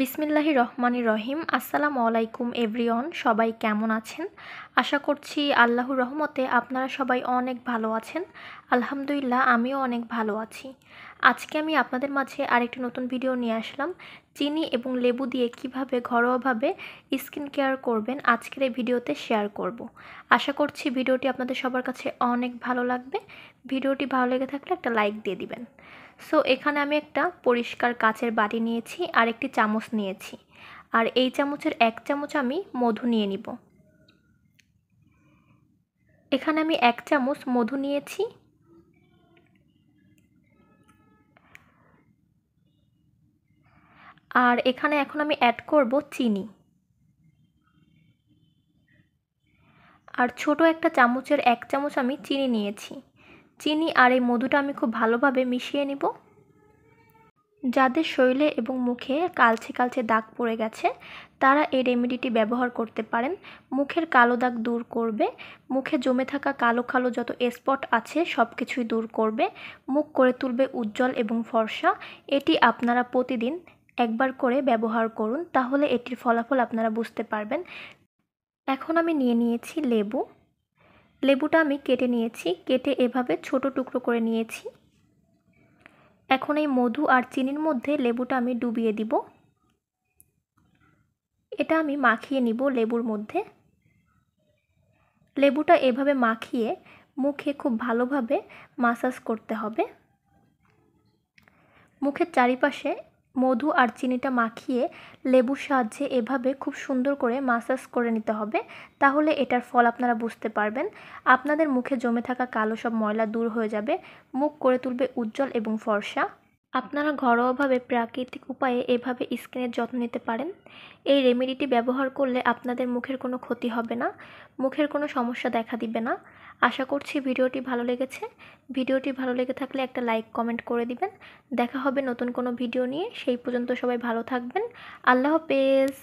বিসমিল্লাহি রহমানি রহিম। আসসালামু আলাইকুম এভরিওয়ান, সবাই কেমন আছেন? আশা করছি আল্লাহর রহমতে আপনারা সবাই অনেক ভালো আছেন। আলহামদুলিল্লাহ, আমিও অনেক ভালো আছি। আজকে আমি আপনাদের মাঝে আরেকটি নতুন ভিডিও নিয়ে আসলাম। চিনি এবং লেবু দিয়ে কীভাবে ঘরোয়াভাবে স্কিন কেয়ার করবেন আজকের এই ভিডিওতে শেয়ার করব। আশা করছি ভিডিওটি আপনাদের সবার কাছে অনেক ভালো লাগবে। ভিডিওটি ভালো লেগে থাকলে একটা লাইক দিয়ে দিবেন। সো এখানে আমি একটা পরিষ্কার কাচের বাটি নিয়েছি আর একটি চামচ নিয়েছি। আর এই চামচের এক চামচ আমি মধু নিয়ে নিব। এখানে আমি এক চামচ মধু নিয়েছি। আর এখানে এখন আমি অ্যাড করব চিনি। আর ছোট একটা চামচের এক চামচ আমি চিনি নিয়েছি। চিনি আর এই মধুটা আমি খুব ভালোভাবে মিশিয়ে নিব। যাদের শরীরে এবং মুখে কালচে কালচে দাগ পড়ে গেছে, তারা এই রেমেডিটি ব্যবহার করতে পারেন। মুখের কালো দাগ দূর করবে, মুখে জমে থাকা কালো কালো যত স্পট আছে সব কিছুই দূর করবে, মুখ করে তুলবে উজ্জ্বল এবং ফর্সা। এটি আপনারা প্রতিদিন একবার করে ব্যবহার করুন, তাহলে এটির ফলাফল আপনারা বুঝতে পারবেন। এখন আমি নিয়ে নিয়েছি লেবু। লেবুটা আমি কেটে নিয়েছি, কেটে এভাবে ছোট টুকরো করে নিয়েছি। এখন এই মধু আর চিনির মধ্যে লেবুটা আমি ডুবিয়ে দিব। এটা আমি মাখিয়ে নিব লেবুর মধ্যে। লেবুটা এভাবে মাখিয়ে মুখে খুব ভালোভাবে মাসাজ করতে হবে। মুখের চারিপাশে মধু আর চিনিটা মাখিয়ে লেবুর সাহায্যে এভাবে খুব সুন্দর করে মাসাজ করে নিতে হবে। তাহলে এটার ফল আপনারা বুঝতে পারবেন। আপনাদের মুখে জমে থাকা কালো সব ময়লা দূর হয়ে যাবে। মুখ করে তুলবে উজ্জ্বল এবং ফর্সা। আপনারা ঘরোয়াভাবে প্রাকৃতিক উপায়ে এভাবে স্কিনের যত্ন নিতে পারেন। এই রেমেডিটি ব্যবহার করলে আপনাদের মুখের কোনো ক্ষতি হবে না, মুখের কোনো সমস্যা দেখা দিবে না। আশা করছি ভিডিওটি ভালো লেগেছে। ভিডিওটি ভালো লেগে থাকলে একটা লাইক, কমেন্ট করে দিবেন। দেখা হবে নতুন কোনো ভিডিও নিয়ে। সেই পর্যন্ত সবাই ভালো থাকবেন। আল্লাহ হাফেজ।